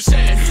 you said.